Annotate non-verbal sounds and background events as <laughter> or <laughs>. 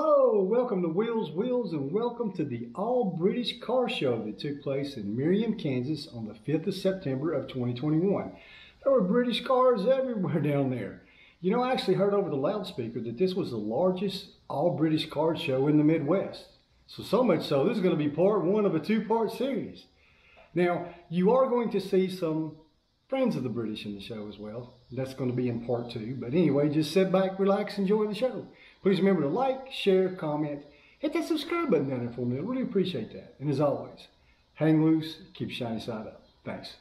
Hello, welcome to Will's Wheels and welcome to the All British Car Show that took place in Merriam, Kansas on the 5th of September of 2021. There were British cars everywhere <laughs> down there. You know, I actually heard over the loudspeaker that this was the largest all British car show in the Midwest. So, so much so, this is going to be part one of a two part series. Now, you are going to see some friends of the British in the show as well. That's going to be in part two. But anyway, just sit back, relax, enjoy the show. Please remember to like, share, comment, hit that subscribe button down there for me. I really appreciate that. And as always, hang loose, keep shiny side up. Thanks.